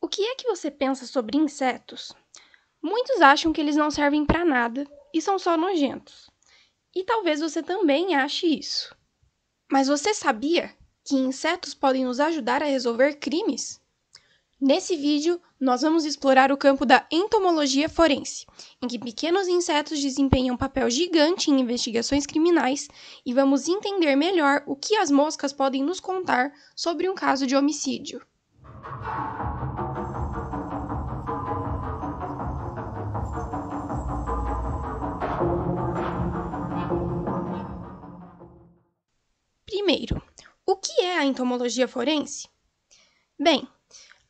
O que é que você pensa sobre insetos? Muitos acham que eles não servem para nada e são só nojentos. E talvez você também ache isso. Mas você sabia que insetos podem nos ajudar a resolver crimes? Nesse vídeo, nós vamos explorar o campo da entomologia forense, em que pequenos insetos desempenham um papel gigante em investigações criminais, e vamos entender melhor o que as moscas podem nos contar sobre um caso de homicídio. Primeiro, o que é a entomologia forense? Bem,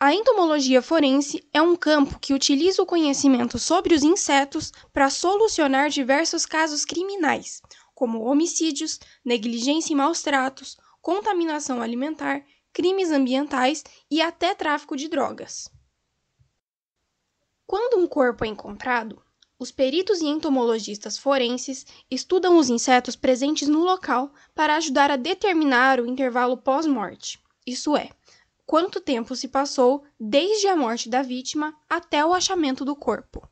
a entomologia forense é um campo que utiliza o conhecimento sobre os insetos para solucionar diversos casos criminais, como homicídios, negligência e maus tratos, contaminação alimentar, crimes ambientais e até tráfico de drogas. Quando um corpo é encontrado, os peritos e entomologistas forenses estudam os insetos presentes no local para ajudar a determinar o intervalo pós-morte, isso é, quanto tempo se passou desde a morte da vítima até o achamento do corpo.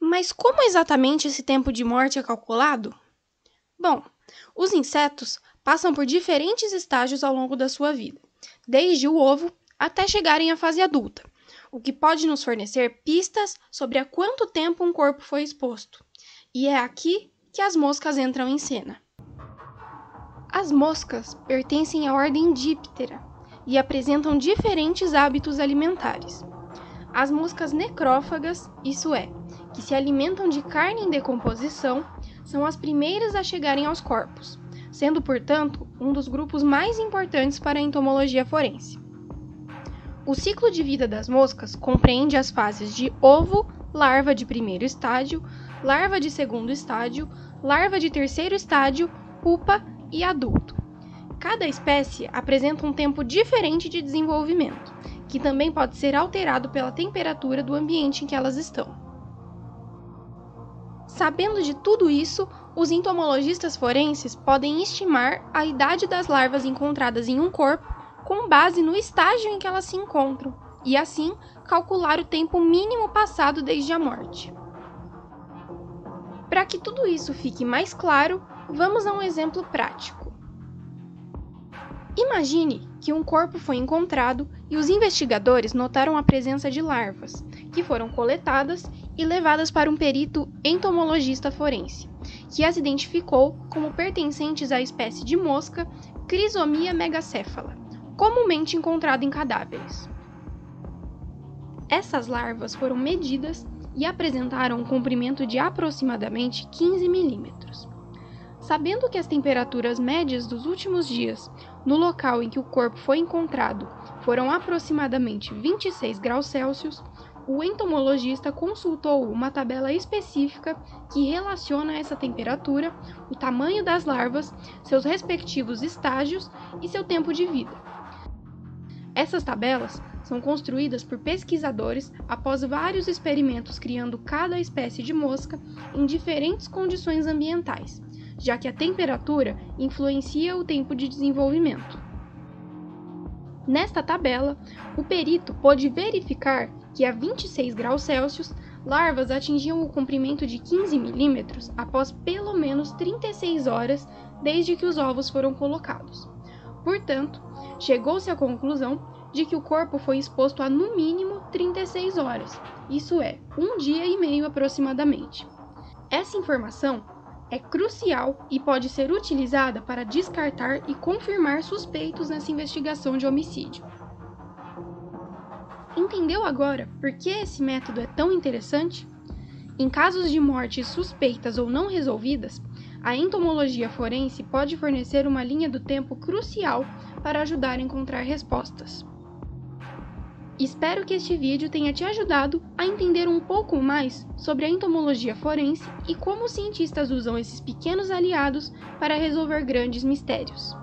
Mas como exatamente esse tempo de morte é calculado? Bom, os insetos passam por diferentes estágios ao longo da sua vida, desde o ovo até chegarem à fase adulta, o que pode nos fornecer pistas sobre há quanto tempo um corpo foi exposto. E é aqui que as moscas entram em cena. As moscas pertencem à ordem Diptera e apresentam diferentes hábitos alimentares. As moscas necrófagas, isso é, que se alimentam de carne em decomposição, são as primeiras a chegarem aos corpos, sendo, portanto, um dos grupos mais importantes para a entomologia forense. O ciclo de vida das moscas compreende as fases de ovo, larva de primeiro estágio, larva de segundo estágio, larva de terceiro estágio, pupa e adulto. Cada espécie apresenta um tempo diferente de desenvolvimento, que também pode ser alterado pela temperatura do ambiente em que elas estão. Sabendo de tudo isso, os entomologistas forenses podem estimar a idade das larvas encontradas em um corpo com base no estágio em que elas se encontram, e assim calcular o tempo mínimo passado desde a morte. Para que tudo isso fique mais claro, vamos a um exemplo prático. Imagine que um corpo foi encontrado e os investigadores notaram a presença de larvas, que foram coletadas e levadas para um perito entomologista forense, que as identificou como pertencentes à espécie de mosca Crisomia megacéfala comumente encontrado em cadáveres. Essas larvas foram medidas e apresentaram um comprimento de aproximadamente 15 milímetros. Sabendo que as temperaturas médias dos últimos dias no local em que o corpo foi encontrado foram aproximadamente 26 graus Celsius, o entomologista consultou uma tabela específica que relaciona essa temperatura, o tamanho das larvas, seus respectivos estágios e seu tempo de vida. Essas tabelas são construídas por pesquisadores após vários experimentos criando cada espécie de mosca em diferentes condições ambientais, já que a temperatura influencia o tempo de desenvolvimento. Nesta tabela, o perito pôde verificar que a 26 graus Celsius, larvas atingiam o comprimento de 15 milímetros após pelo menos 36 horas desde que os ovos foram colocados. Portanto, chegou-se à conclusão de que o corpo foi exposto a no mínimo 36 horas, isso é, um dia e meio aproximadamente. Essa informação é crucial e pode ser utilizada para descartar e confirmar suspeitos nessa investigação de homicídio. Entendeu agora por que esse método é tão interessante? Em casos de mortes suspeitas ou não resolvidas, a entomologia forense pode fornecer uma linha do tempo crucial para ajudar a encontrar respostas. Espero que este vídeo tenha te ajudado a entender um pouco mais sobre a entomologia forense e como os cientistas usam esses pequenos aliados para resolver grandes mistérios.